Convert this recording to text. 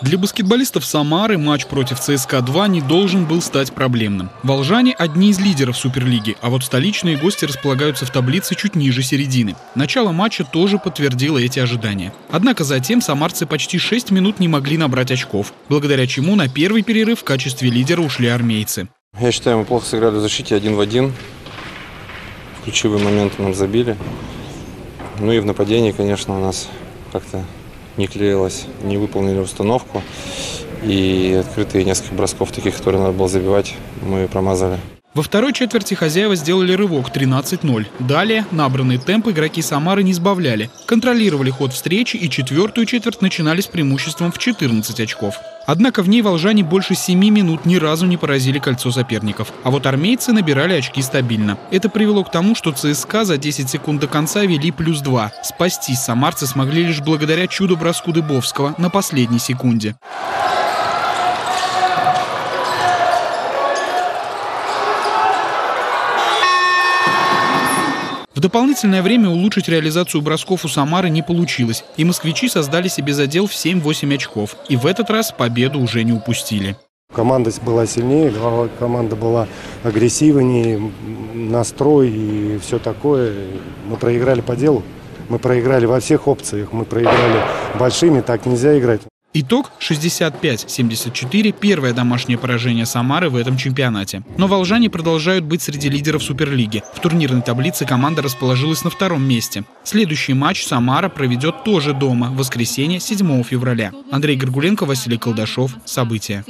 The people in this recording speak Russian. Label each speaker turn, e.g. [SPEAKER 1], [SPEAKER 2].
[SPEAKER 1] Для баскетболистов Самары матч против ЦСКА-2 не должен был стать проблемным. Волжане – одни из лидеров Суперлиги, а вот столичные гости располагаются в таблице чуть ниже середины. Начало матча тоже подтвердило эти ожидания. Однако затем самарцы почти 6 минут не могли набрать очков, благодаря чему на первый перерыв в качестве лидера ушли армейцы.
[SPEAKER 2] Я считаю, мы плохо сыграли в защите один в один. В ключевые моменты нам забили. Ну и в нападении, конечно, у нас как-то не клеилось, не выполнили установку. И открытые несколько бросков таких, которые надо было забивать, мы промазали.
[SPEAKER 1] Во второй четверти хозяева сделали рывок 13-0. Далее набранный темп игроки Самары не сбавляли. Контролировали ход встречи и четвертую четверть начинали с преимуществом в 14 очков. Однако в ней волжане больше 7 минут ни разу не поразили кольцо соперников. А вот армейцы набирали очки стабильно. Это привело к тому, что ЦСКА за 10 секунд до конца вели плюс 2. Спастись самарцы смогли лишь благодаря чудо-броску Дыбовского на последней секунде. В дополнительное время улучшить реализацию бросков у Самары не получилось, и москвичи создали себе задел в 7-8 очков. И в этот раз победу уже не упустили.
[SPEAKER 3] Команда была сильнее, команда была агрессивнее, настрой и все такое. Мы проиграли по делу. Мы проиграли во всех опциях. Мы проиграли большими, так нельзя играть.
[SPEAKER 1] Итог 65-74 – первое домашнее поражение Самары в этом чемпионате. Но волжане продолжают быть среди лидеров Суперлиги. В турнирной таблице команда расположилась на втором месте. Следующий матч Самара проведет тоже дома, в воскресенье 7 февраля. Андрей Горгуленко, Василий Колдашов. События.